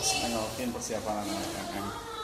nengokin persiapan anak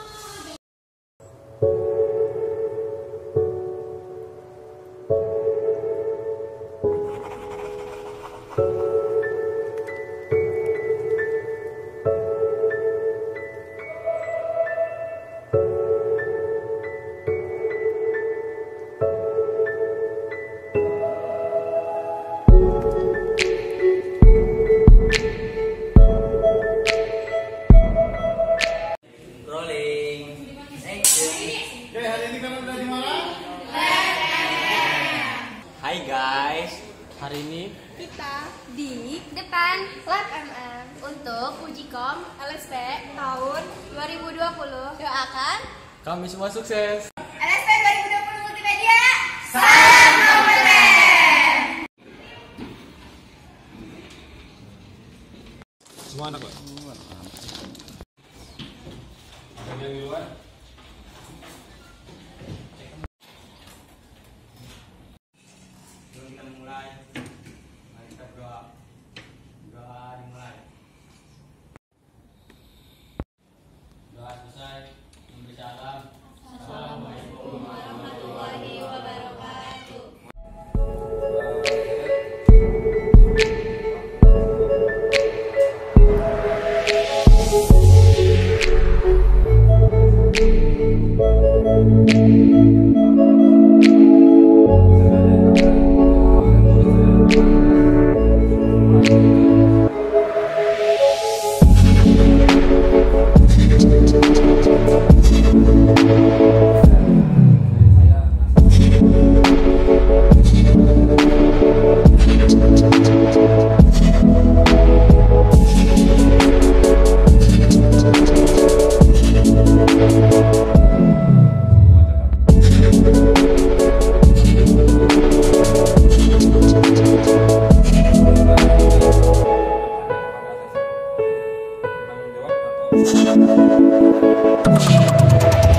Hai guys. Hari ini kita di depan Lab MM untuk uji kom LSP tahun 2020 doakan kami semua sukses. LSP 2020 Multimedia Semua anak. Ada yang di luar? Thank you.